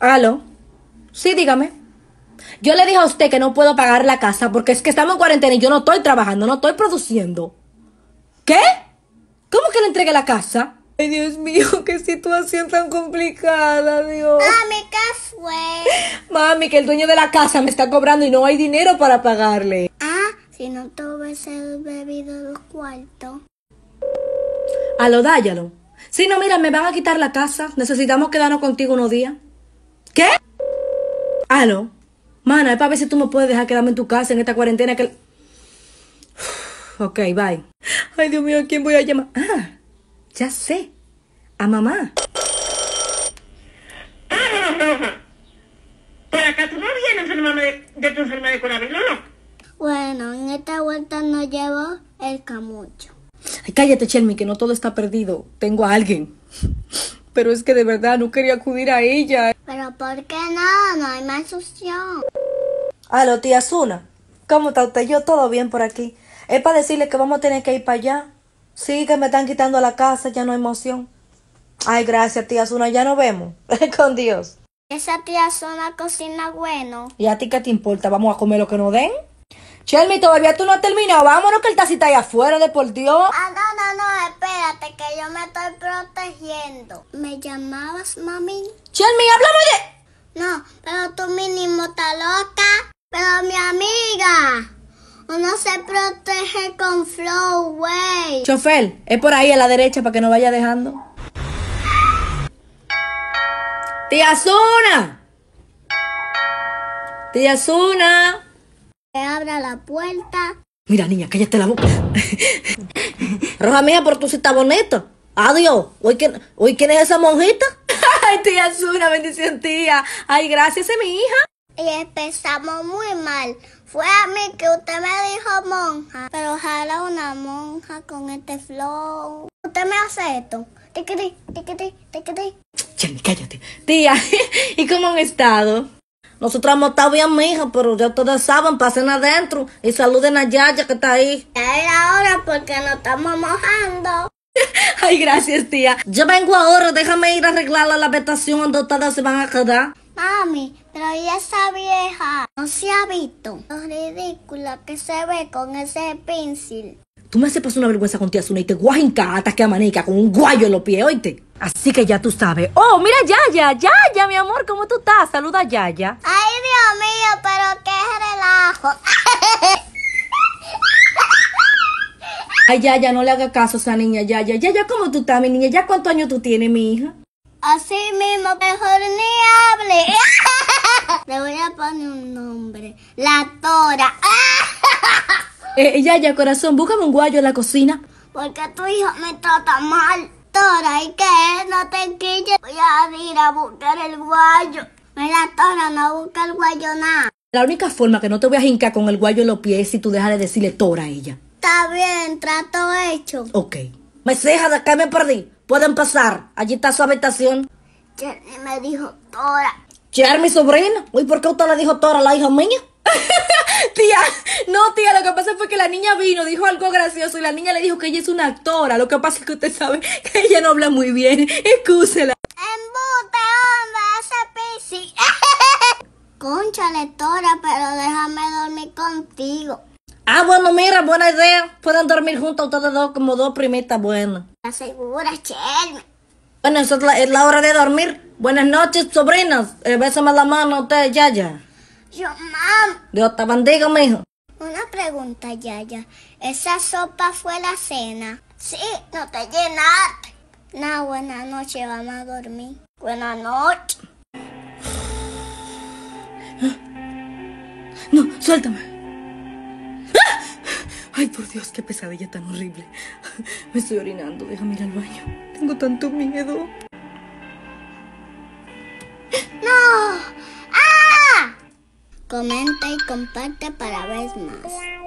¿Aló? Sí, dígame. Yo le dije a usted que no puedo pagar la casa porque es que estamos en cuarentena y yo no estoy trabajando, no estoy produciendo. ¿Qué? ¿Cómo que le entregue la casa? Ay, Dios mío, qué situación tan complicada, Dios. Mami, ¿qué fue? Mami, que el dueño de la casa me está cobrando y no hay dinero para pagarle. Ah, si no te hubiese bebido los cuartos. Aló, dáyalo. Sí, no, mira, me van a quitar la casa. Necesitamos quedarnos contigo unos días. ¿Qué? Aló. Mana, es para ver si tú me puedes dejar quedarme en tu casa en esta cuarentena que... Ok, bye. Ay, Dios mío, ¿a quién voy a llamar? Ah, ya sé. A mamá. Por acá tú no vienes enfermarme de, de tu enfermedad de coronavirus, ¿no? Bueno, en esta vuelta nos llevó el camucho. Ay, cállate, Chelmi, que no todo está perdido. Tengo a alguien. Pero es que de verdad no quería acudir a ella. Pero ¿por qué no? No hay más opción. Aló, tía Zuna. ¿Cómo está usted? Yo todo bien por aquí. Es para decirle que vamos a tener que ir para allá. Sí, que me están quitando la casa, ya no hay emoción. Ay, gracias, tía Zuna, ya nos vemos. Con Dios. Esa tía zona cocina bueno. ¿Y a ti qué te importa? ¿Vamos a comer lo que nos den? Chelmi, todavía tú no has terminado. Vámonos que el tacita ahí afuera, de por Dios. Ah, no, no, no, espérate, que yo me estoy protegiendo. ¿Me llamabas, mami? Chelmi, háblame de... No, pero tú mínimo estás loca. Pero mi amiga, uno se protege con flow, güey. Chofer, es por ahí a la derecha para que no vaya dejando. Tía Zuna. Tía Zuna. Que abra la puerta. Mira, niña, cállate la boca. Roja mía, pero tú sí estás bonita. Adiós. ¿Hoy quién, ¿Hoy quién es esa monjita? Ay, tía Zuna, bendición, tía. Ay, gracias, es mi hija. Y empezamos muy mal. Fue a mí que usted me dijo monja. Pero ojalá una monja con este flow. Usted me hace esto. Tiquiti, tiquiti, tiquiti. Chelmi, cállate. Tía, ¿y cómo han estado? Nosotros hemos estado bien, mija, pero ya ustedes saben, pasen adentro y saluden a Yaya que está ahí. Ya era hora porque nos estamos mojando. Ay, gracias, tía. Yo vengo ahora, déjame ir a arreglar la habitación donde ustedes se van a quedar. Mami, pero ya esa vieja no se ha visto lo ridícula que se ve con ese pincel. Tú me haces pasar una vergüenza con tía Zuna y te guajinca hasta que amaneca con un guayo en los pies, oíste. Así que ya tú sabes. Oh, mira Yaya, Yaya, mi amor, ¿cómo tú estás? Saluda a Yaya. Ay, Dios mío, pero qué relajo. Ay, Yaya, no le haga caso a esa niña, Yaya. Yaya, ¿cómo tú estás, mi niña? ¿Ya cuántos años tú tienes, mi hija? Así mismo, mejor ni hable. Le voy a poner un nombre. La Tora. Eh, Yaya, corazón, búscame un guayo en la cocina. Porque tu hijo me trata mal. Tora, ¿y qué? No te quilles. Voy a ir a buscar el guayo. Mira, Tora, no busca el guayo nada. La única forma que no te voy a jincar con el guayo en los pies es si tú dejas de decirle tora a ella. Está bien, trato hecho. Ok. Me ceja de acá me perdí. Pueden pasar. Allí está su habitación. Jenny me dijo Tora. Mi sobrina. Uy, ¿por qué usted le dijo tora a la hija mía? tía, no, tía, lo que pasa fue que la niña vino, dijo algo gracioso y la niña le dijo que ella es una actora. Lo que pasa es que usted sabe que ella no habla muy bien. Excúsela. Embute, hombre, ese pisi. Conchale, Tora, pero déjame dormir contigo. Ah, bueno, mira, buena idea. Pueden dormir juntos ustedes dos como dos primitas buenas. Asegura, Chelme. Bueno, esa es la, es la hora de dormir. Buenas noches, sobrinas. Eh, bésame la mano a usted, Yaya. Yo, mam. Dios te bendiga, mijo. Una pregunta, Yaya. ¿Esa sopa fue la cena? Sí, no te llenaste. No, buenas noches, vamos a dormir. Buenas noches. No, suéltame. Ay, por Dios, qué pesadilla tan horrible. Me estoy orinando, déjame ir al baño. Tengo tanto miedo. ¡No! ¡Ah! Comenta y comparte para ver más.